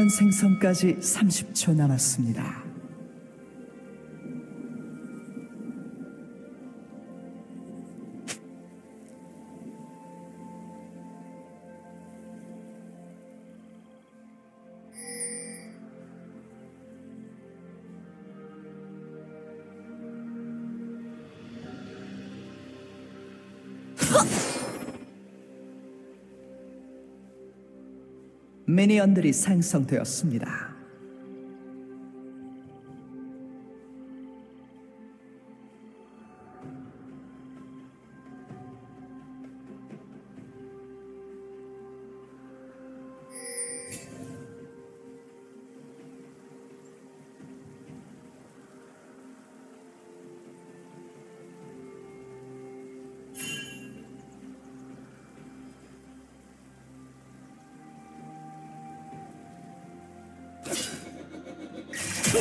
미니언 생성까지 30초 남았습니다. 미니언들이 생성되었습니다. Sa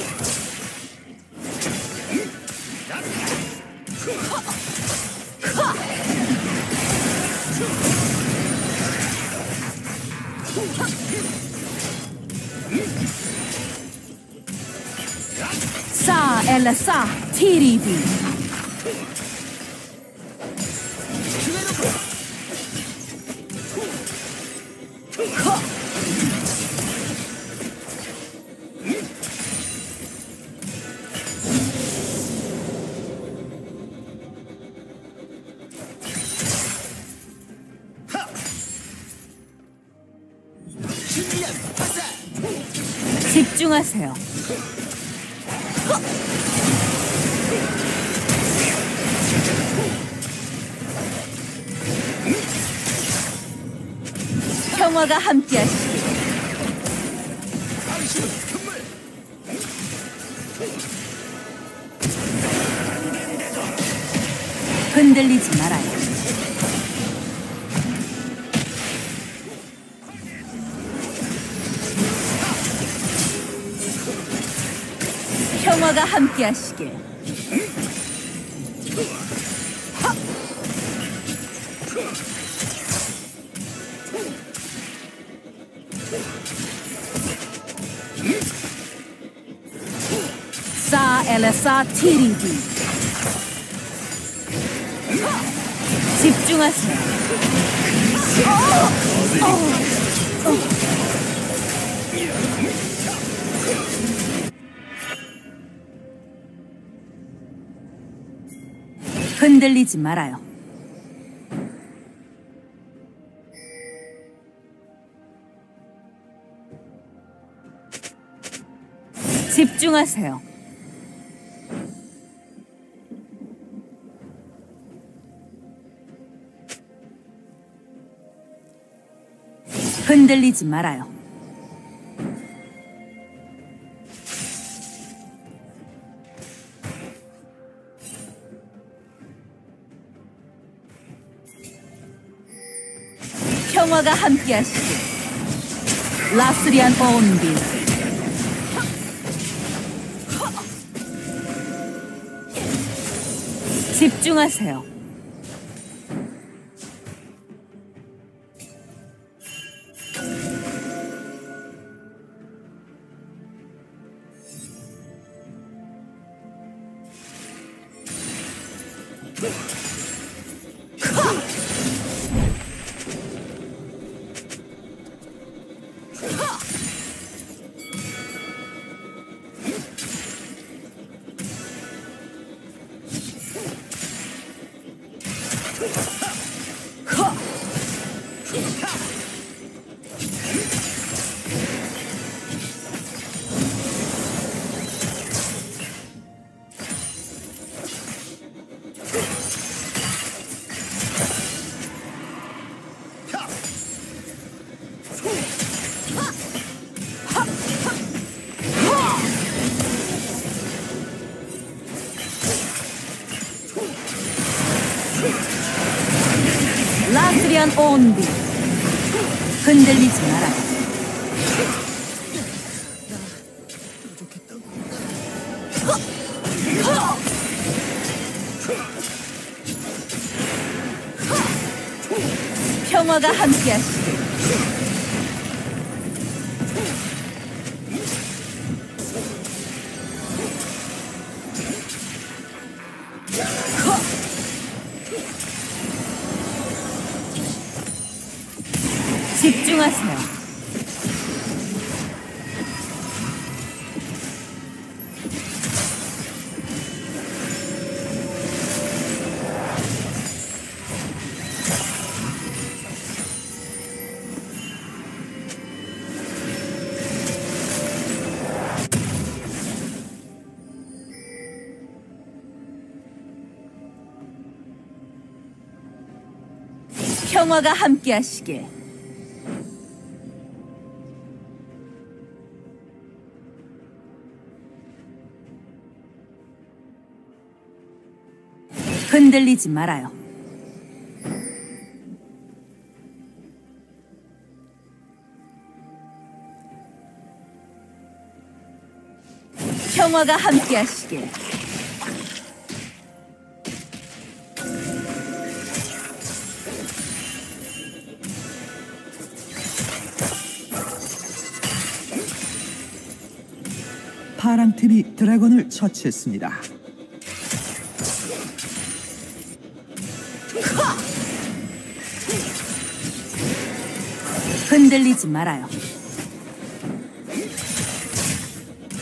eller sa, Tiribi. 함께하시길. 흔들리지 말아요. 평화가 함께 하시길. 티리디 집중하세요. 흔들리지 말아요. 집중하세요. 흔들리지 말아요. 평화가 함께하시길. 라스리안 온빌. 집중하세요. 라스리안 온비 흔들리지 말아요. 평화가 함께하시 평화가 함께하시길. 흔들리지 말아요. 평화가 함께하시길. 파랑팀이 드래곤을 처치했습니다. 흔들리지 말아요.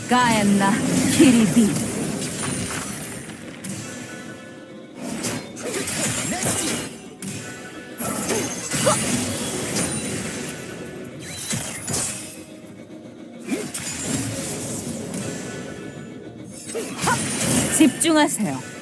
가엔나 키리비 집중하세요.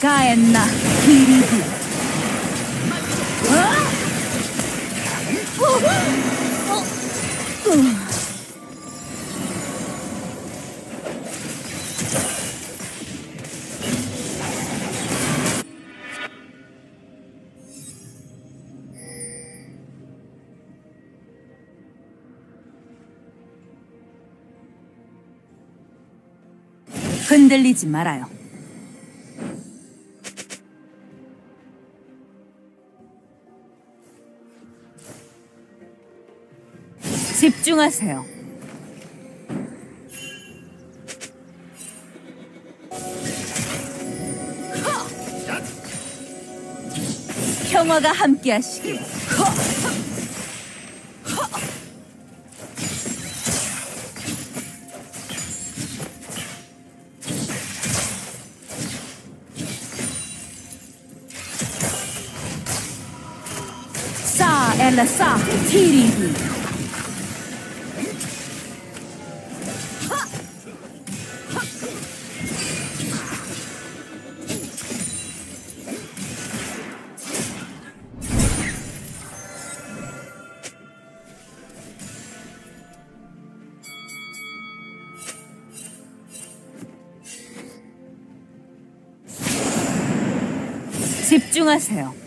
가엔나 키리비 흔들리지 말아요. 집중하세요. 평화가 함께하시길. 싸 티리비 집중하세요.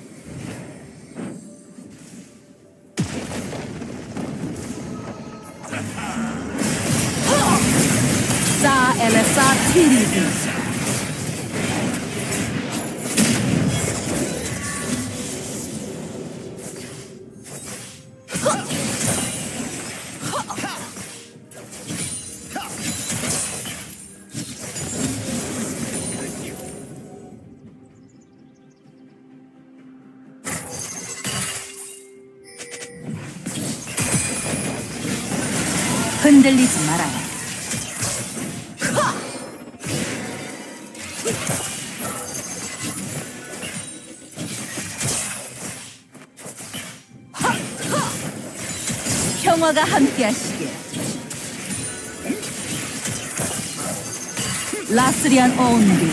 평화가 함께하시길. 라스리안 온디.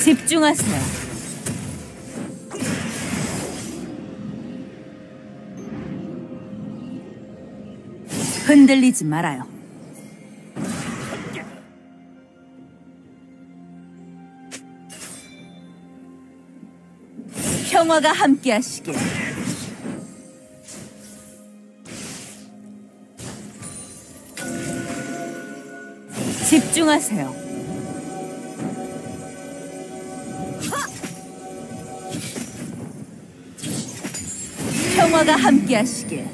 집중하세요. 흔들리지 말아요. 평화가 함께하시길. 집중하세요. 평화가 함께하시길.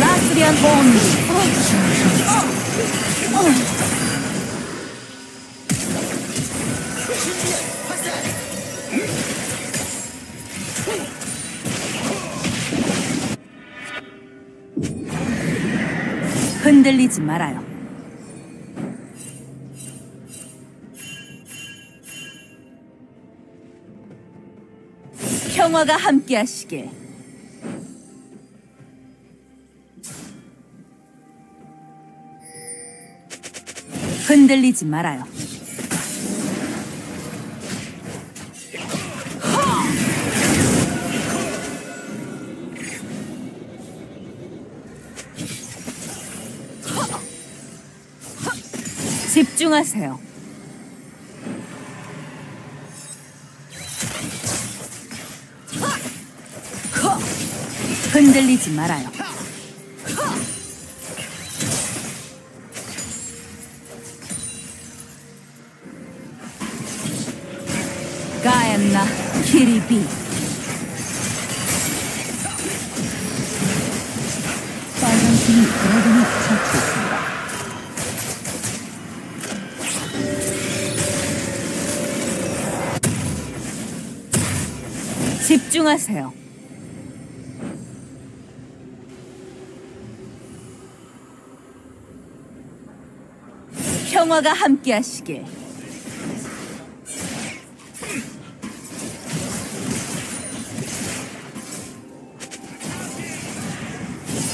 라스리안 온. 흔들리지 말아요. 평화가 함께하시길. 흔들리지 말아요. 집중하세요. 흔들리지 말아요. 가엔나 키리비 집중하세요. 평화가 함께하시길.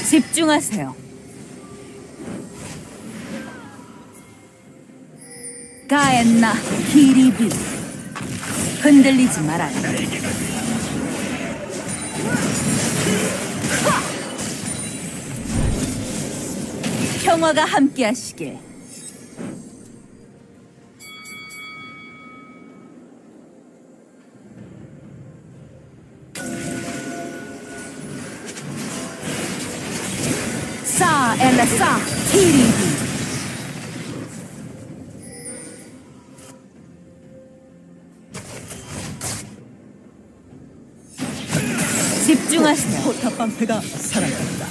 집중하세요. 가엔나 기리비 흔들리지 말아요. 평화가 함께하시길. 사 엘레사 티리비 포탑 방패가 사라졌다.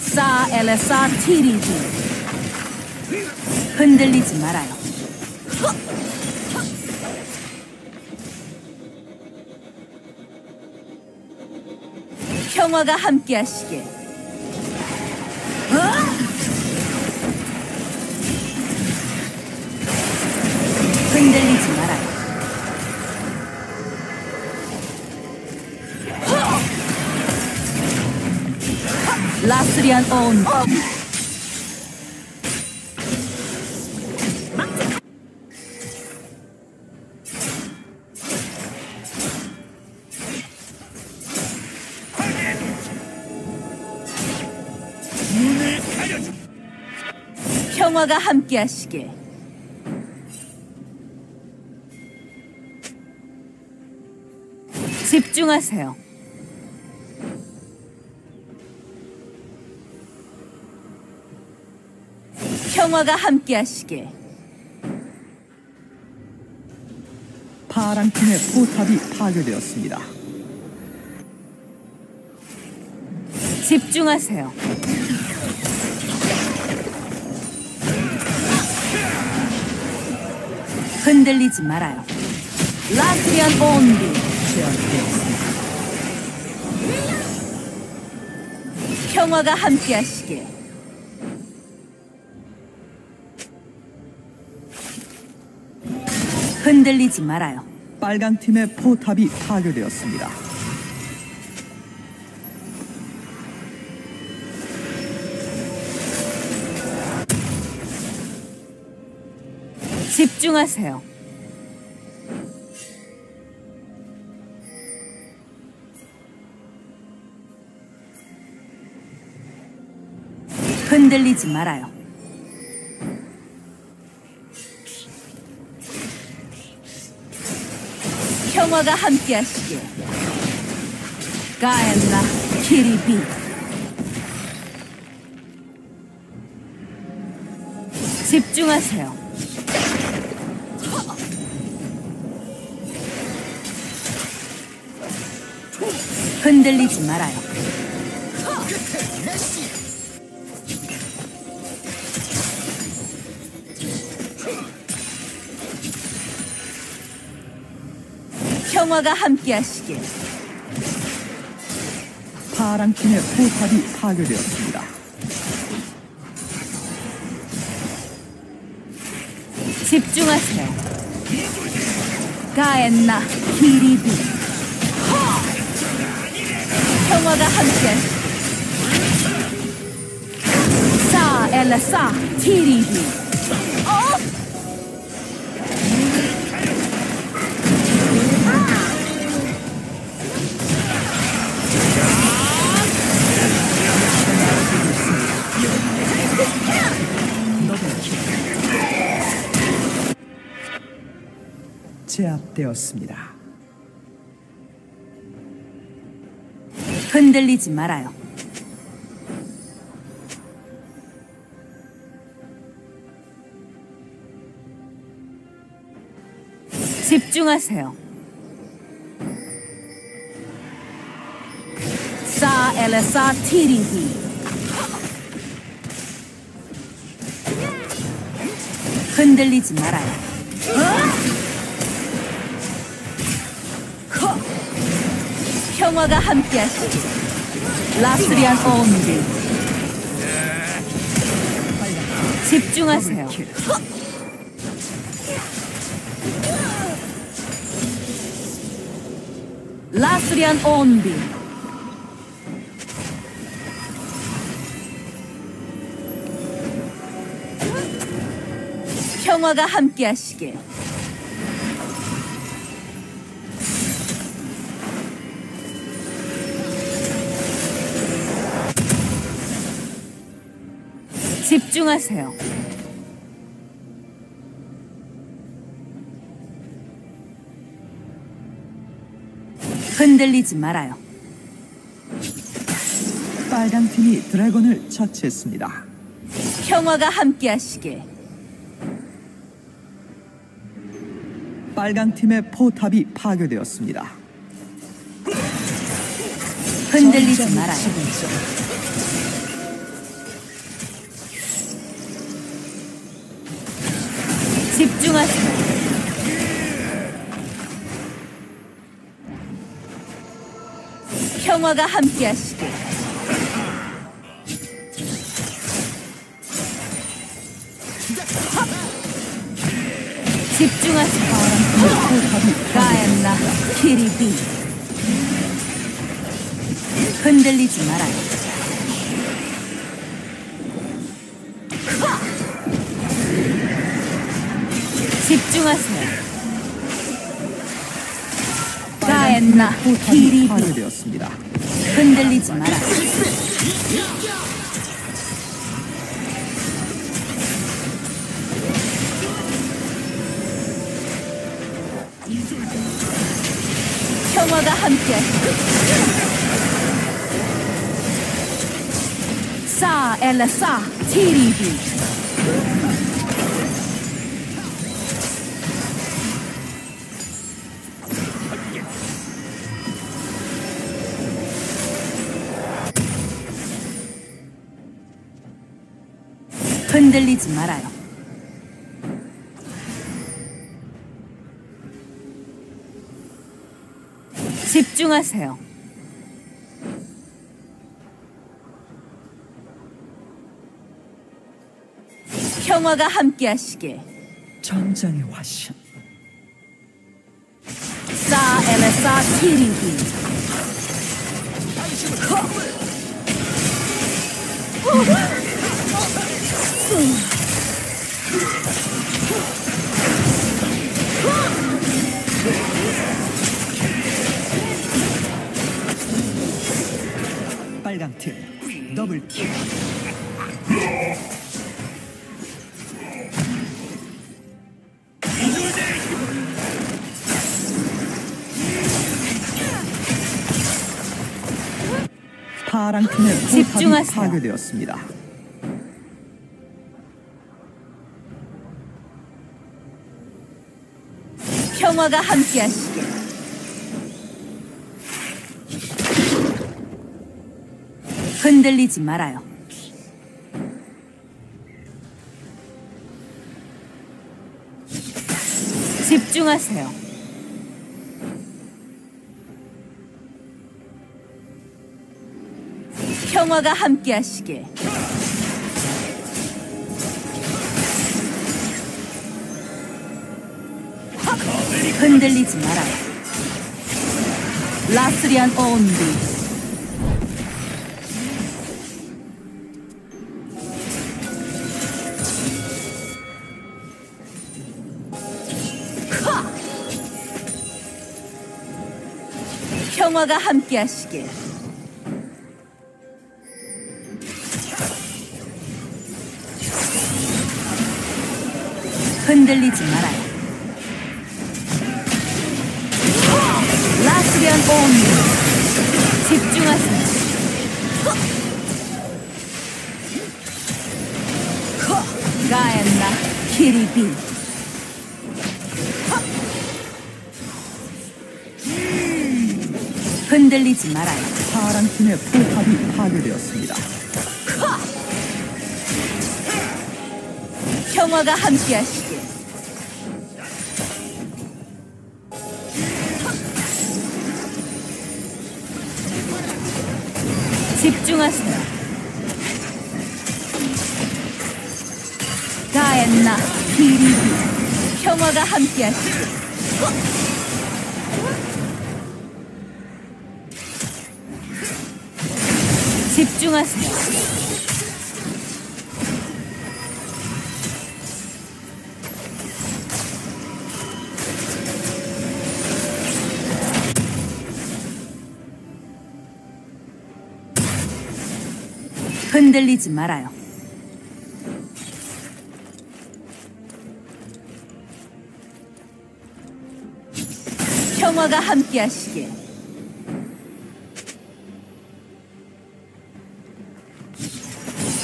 사 엘레사 티리비 흔들리지 말아요. 평화가 함께하시길. 흔들리지 라스리안 온. 평화가 함께하시길. 집중하세요. 평화가 함께하시길. 파란 팀의 포탑이 파괴되었습니다. 집중하세요. 흔들리지 말아요. 라스리안 제압되었습니다. 평화가 함께하시길. 흔들리지 말아요. 빨간 팀의 포탑이 파괴되었습니다. 집중하세요. 흔들리지 말아요. 평화가 함께하시길. 가엔나 키리비. 집중하세요. 흔들리지 말아요. 평화가 함께하시길. 파랑 팀의 포탑이 파괴되었습니다. 집중하세요. 가엔나 키리비. 평화가 함께하시길. 사 엘라사 티리비. 제압되었습니다. 흔들리지 말아요. 집중하세요. 사 엘레사 티리히 흔들리지 말아요. 평화가 함께하시길. 라스리안 온비. 집중하세요. 라스리안 온비. 평화가 함께하시길. 집중하세요. 흔들리지 말아요. 빨강팀이 드래곤을 처치했습니다. 평화가 함께하시길. 빨강팀의 포탑이 파괴되었습니다. 흔들리지 말아요. 집중하세요. 평화가 함께하시길. 집중하세요. 포탑이 가엔나 키리비. 흔들리지 말아요. 집중하세요. 가엔나 키리비. 파괴되었습니다. 흔들리지 마라. 평화가 함께. 사 엘라사 티리비. 흔들리지 말아요. 집중하세요. 평화가 함께하시길. 전장의 화신. 사 엘레사 티리 빨강 팀 더블 킬 파랑 팀의 집중하세요. 파괴되었습니다. 평화가 함께하시길. 흔들리지 말아요. 집중하세요. 평화가 함께하시길. 흔들리지 말아요. 라스리안 온비. 평화가 함께하시길. 흔들리지 말아요. 라스리안 온비. 집중하세요. 가엔나 키리비. 흔들리지 말아요. 파랑 팀의 포탑이 파괴되었습니다. 평화가 함께하시 집중하세요. 가엔나 비리비 평화가 함께하시길. 집중하세요. 흔들리지 말아요. 평화가 함께하시길.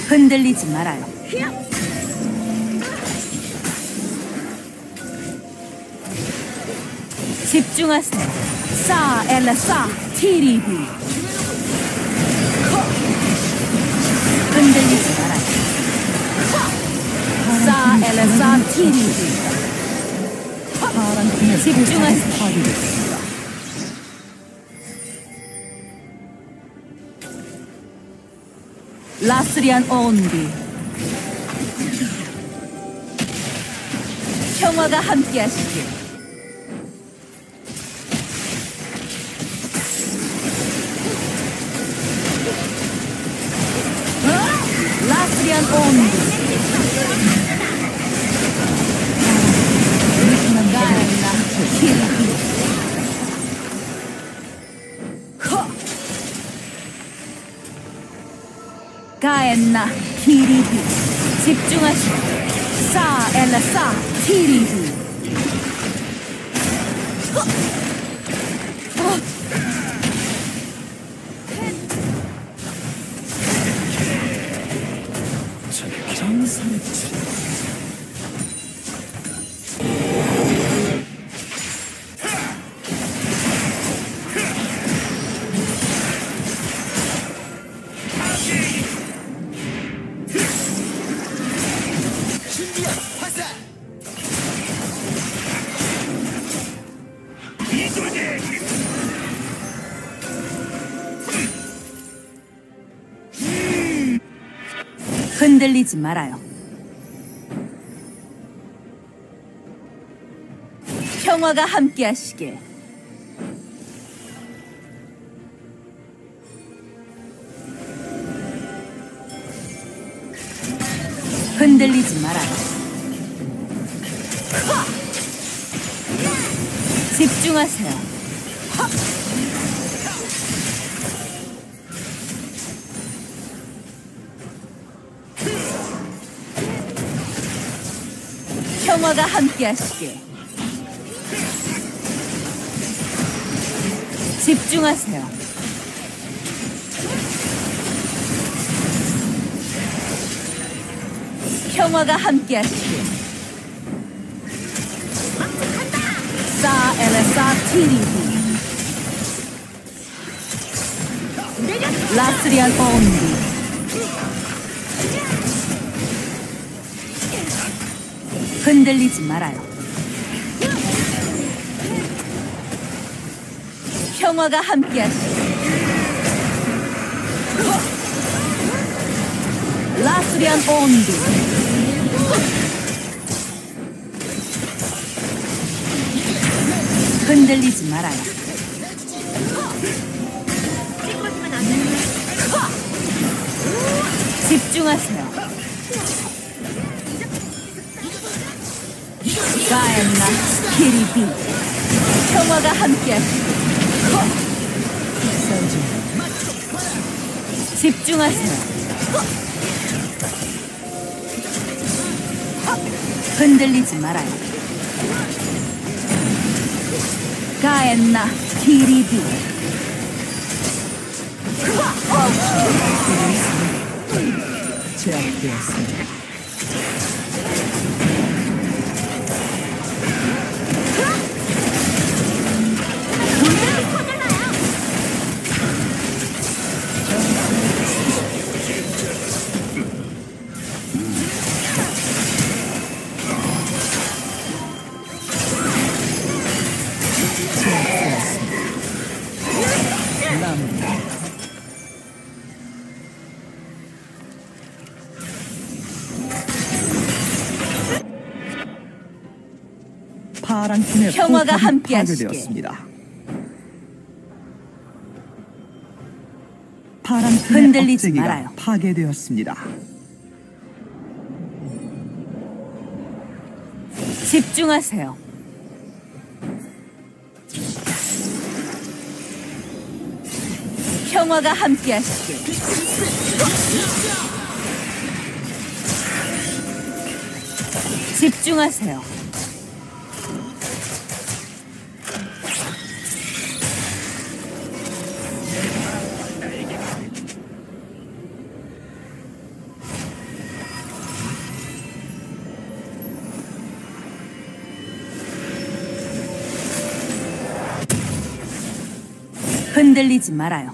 흔들리지 말아요. 집중하세요. 사 엘라사 티리비. 흔들리지 말아요. 사 엘라사 티리비. 파랑 팀의 집중하세요. 파괴되었습니다. 라스리안 온비. 평화가 함께하시길. 사 흔들리지 말아요. 평화가 함께하시길. 흔들리지 말아요. 집중하세요 평화가 함께하시길. 집중하세요. 평화가 함께하시길. 싸 엘레사 티리디. 라스리안 온디. 흔들리지 말아요. 평화가 함께하시길. 라스리안 온디. 흔들리지 말아요. 집중하세요. 가엔나 키리비 평화가 함께하시고 집중하세요. 흔들리지 말아요. 가엔나 키리비. 제압되었습니다. 평화가 함께하시길. 파괴되었습니다. 파란 팀의 흔들리지 말아요. 파괴되었습니다. 집중하세요. 평화가 함께하시길. 집중하세요. 흔들리지 말아요.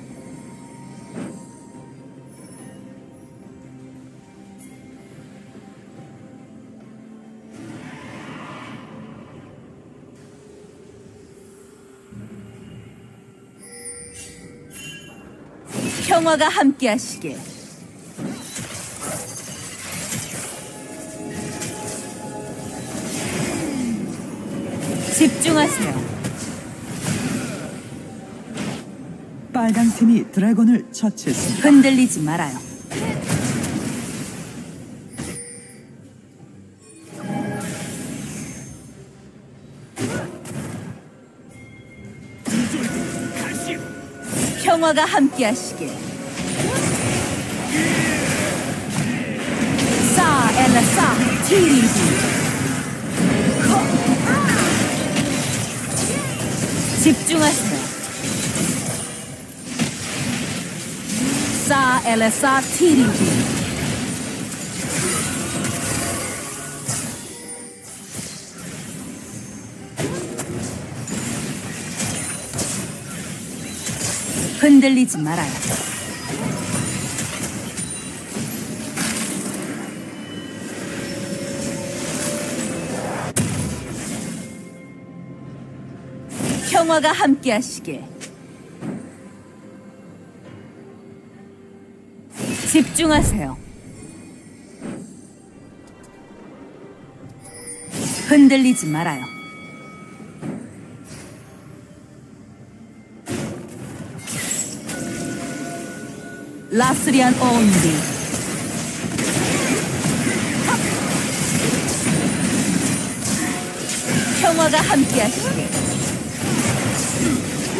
평화가 함께하시길. 집중하세요. 빨간 팀이 드래곤을 처치했습니다. 흔들리지 말아요. 평화가 함께하시길. 집중하세요. 사 엘레사 티리비. 흔들리지 말아요. 평화가 함께하시길. 집중하세요. 흔들리지 말아요. 라스리안 온디. 평화가 함께하시길.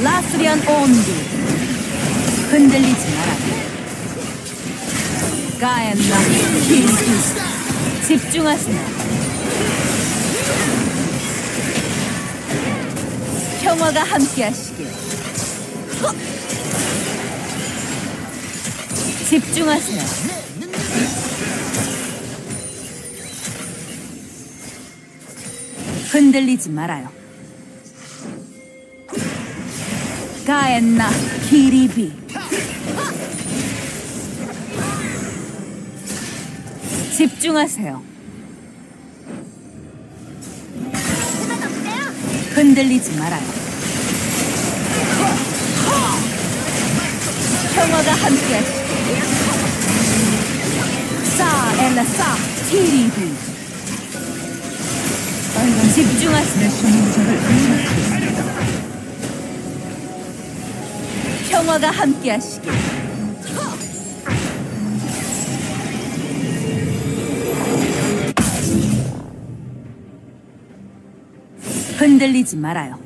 라스리안 온디. 흔들리지 말아요. 가엔나 힐스 집중하시라 평화가 함께하시길. 집중하세요 흔들리지 말아요. 가엔나 기리비. 집중하세요. 흔들리지 말아요. 평화가 함께하시고 싸 엘라 싸 티리비 집중하세요. 평화가 함께 하시길. 흔들리지 말아요.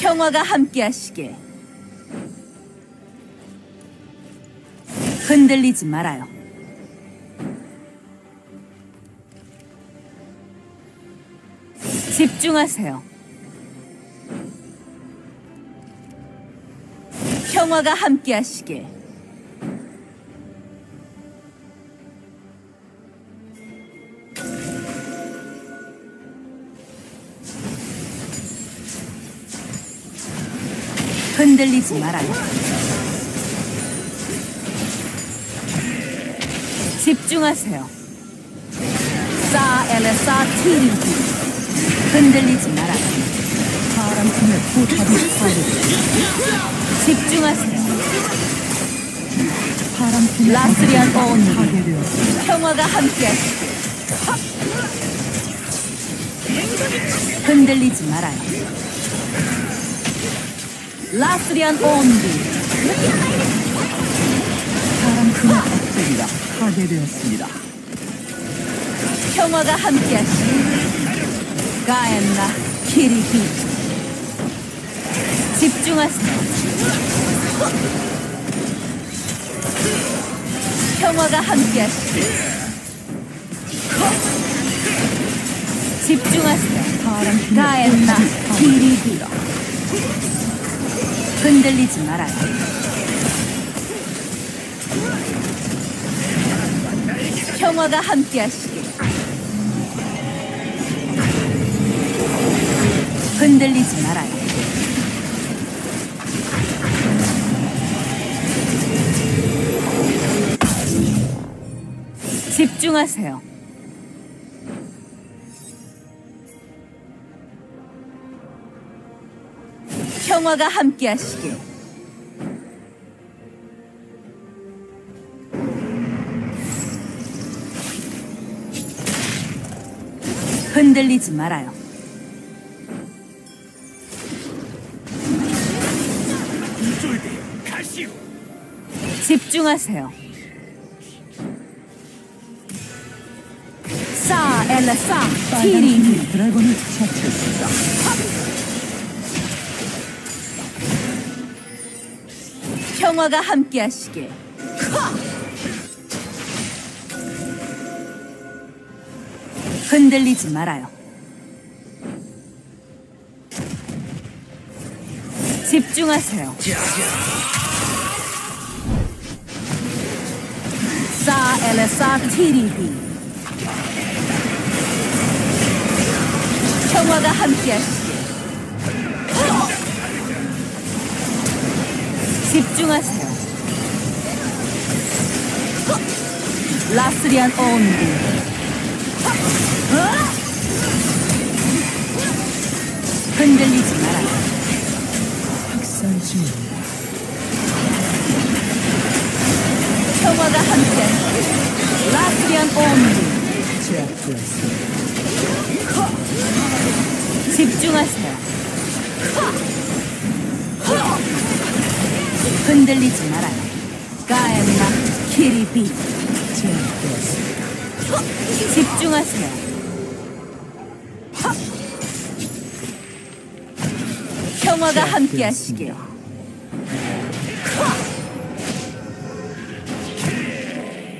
평화가 함께하시길. 흔들리지 말아요. 집중하세요. 평화가 함께하시길. 흔들리지 말아요. 집중하세요. 싸 엘레사 티리기. 흔들리지 말아요. 파랑팀의 포탑이 파괴되었습니다. 집중하세요. 파랑팀의 라스리안 포탑이 오온리. 파괴되었습니다. 평화가 함께하시길. 흔들리지 말아요. 라스리안 온비 파랑팀의 억제기가 파괴되었습니다. 평화가 함께하시길. 가엔나 키리비 집중하세요. 평화가 함께하시길. 집중하세요. 가엔나 파괴되었습니다. 흔들리지 말아요. 평화가 함께하시길. 흔들리지 말아요. 집중하세요. 평화가 함께하시길. 흔들리지 말아요. 집중하세요. 싸 엘라 싸 티리 드래곤을 처치했습니다. 평화가 함께하시길. 흔들리지 말아요. 집중하세요. 싸 엘레사 티리비 평화가 함께하시길. 집중하세요. 라스리안 온비 흔들리지 말아요. 학살 중입니다. 평화가 함께하시길. 라스리안 제압되었습니다. 집중하세요. 흔들리지 말아요. 가엔나 키리비 제압되었습니다. 집중하세요. 평화가 함께하시길.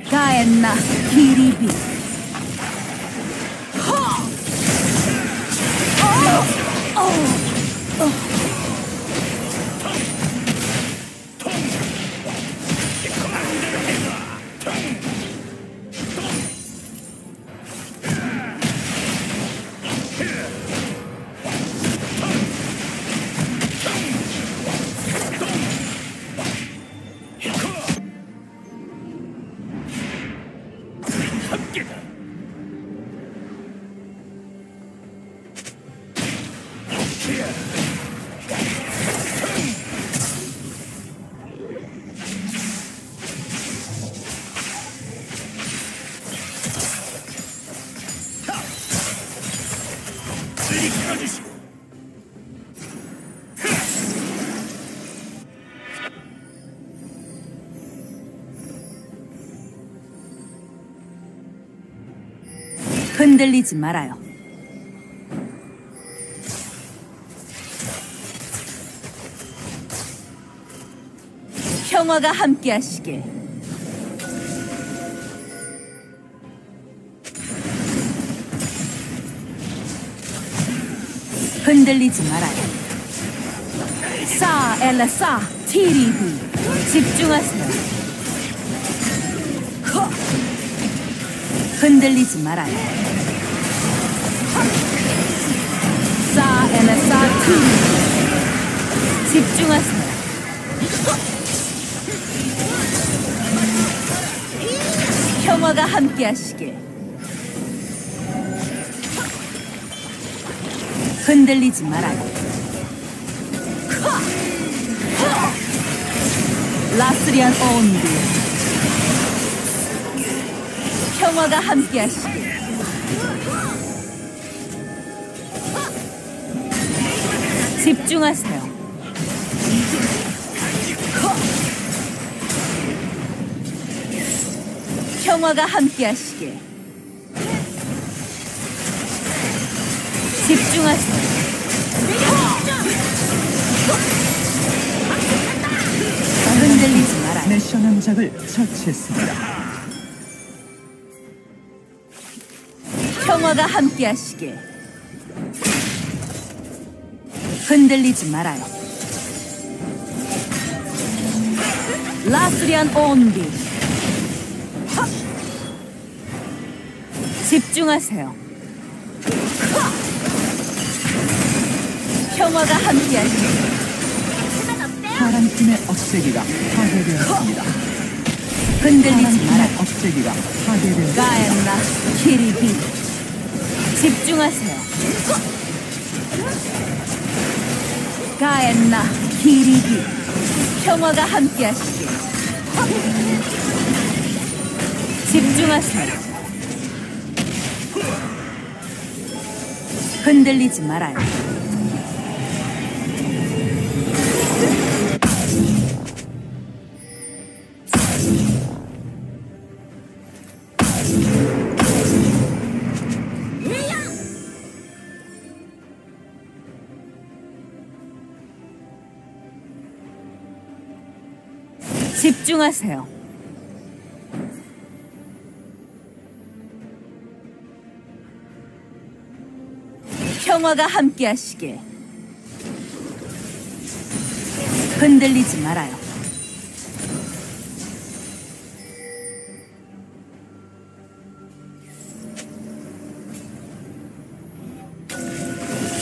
가엔나 키리비 흔들리지 말아요. 평화가 함께하시길. 흔들리지 말아요. 싸 엘라 싸 티리비 집중하세요. 흔들리지 말아요. 싸 엘라싸 티리비 집중하세요. 평화가 함께하시길. 흔들리지 말아요. 라스리안 온디. 평화가 함께하시길. 집중하세요. 평화가 함께하시길. 집중하세요. 흔들리지 말아요. 내셔 남작을 처치했습니다. 평화가 함께하시길. 흔들리지 말아요. 라스리안 온비. 하! 집중하세요. 평화가 함께하시길. 파란 팀의 억제기가 파괴되었습니다. 흔들리지 팀의 말아요. 억제기가 파괴되었습니다. 가엔나 키리비. 집중하세요. 가엔나 키리비. 평화가 함께하시길. 집중하세요. 흔들리지 말아요. 집중하세요. 평화가 함께하시길. 흔들리지 말아요.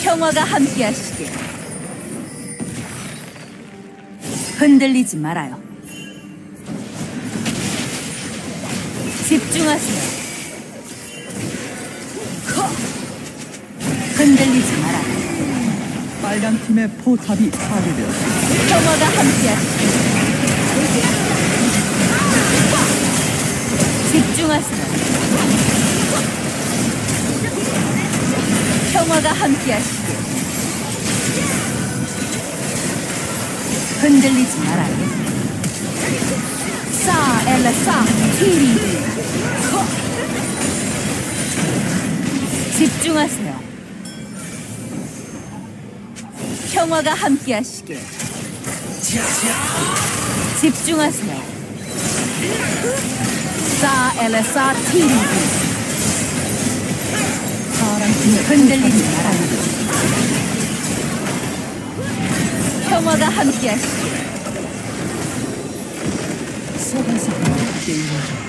평화가 함께하시길. 흔들리지 말아요. 집중하세요. 커! 흔들리지 말아요. 빨간 팀의 포탑이 파괴되었습니다. 평화가 함께하시길. 집중하세요. 평화가 함께하시길. 흔들리지 말아요. 싸 엘라 싸 티리. 커! 집중하세요. 평화가 함께하시길. 집중하세요. 싸 파란 팀의 흔들리지 말아요. 평화가 함께하시길. game.